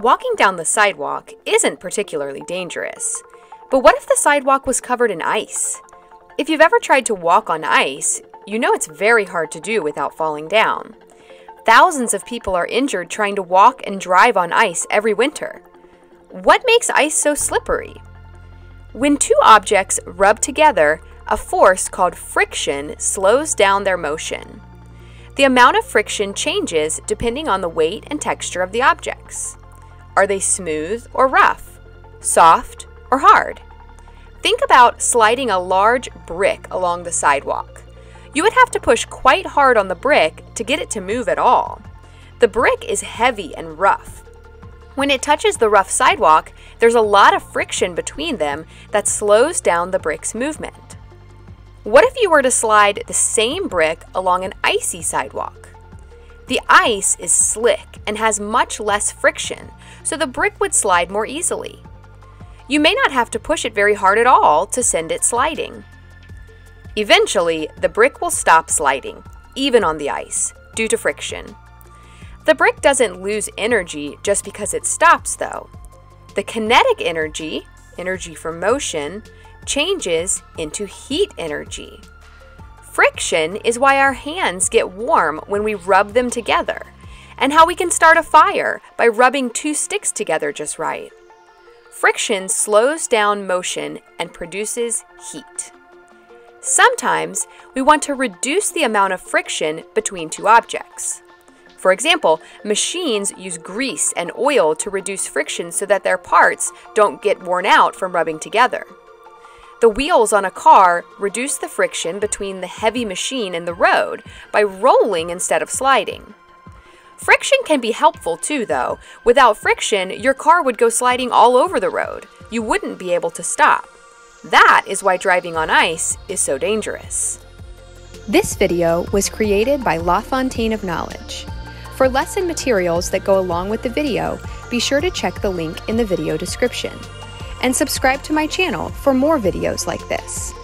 Walking down the sidewalk isn't particularly dangerous. But what if the sidewalk was covered in ice? If you've ever tried to walk on ice, you know it's very hard to do without falling down. Thousands of people are injured trying to walk and drive on ice every winter. What makes ice so slippery? When two objects rub together, a force called friction slows down their motion. The amount of friction changes depending on the weight and texture of the objects. Are they smooth or rough? Soft or hard? Think about sliding a large brick along the sidewalk. You would have to push quite hard on the brick to get it to move at all. The brick is heavy and rough. When it touches the rough sidewalk, there's a lot of friction between them that slows down the brick's movement. What if you were to slide the same brick along an icy sidewalk? The ice is slick and has much less friction, so the brick would slide more easily. You may not have to push it very hard at all to send it sliding. Eventually, the brick will stop sliding, even on the ice, due to friction. The brick doesn't lose energy just because it stops, though. The kinetic energy, energy for motion, changes into heat energy. Friction is why our hands get warm when we rub them together, and how we can start a fire by rubbing two sticks together just right. Friction slows down motion and produces heat. Sometimes we want to reduce the amount of friction between two objects. For example, machines use grease and oil to reduce friction so that their parts don't get worn out from rubbing together. The wheels on a car reduce the friction between the heavy machine and the road by rolling instead of sliding. Friction can be helpful too, though. Without friction, your car would go sliding all over the road. You wouldn't be able to stop. That is why driving on ice is so dangerous. This video was created by LaFountaine of Knowledge. For lesson materials that go along with the video, be sure to check the link in the video description and subscribe to my channel for more videos like this.